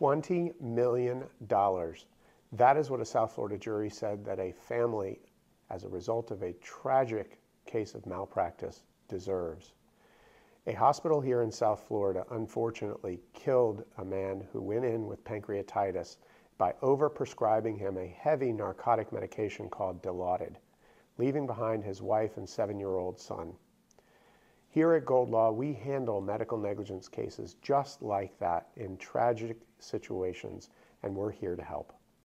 $20 million. That is what a South Florida jury said that a family, as a result of a tragic case of malpractice, deserves. A hospital here in South Florida unfortunately killed a man who went in with pancreatitis by overprescribing him a heavy narcotic medication called Dilaudid, leaving behind his wife and seven year old son. Here at Gold Law, we handle medical negligence cases just like that in tragic situations, and we're here to help.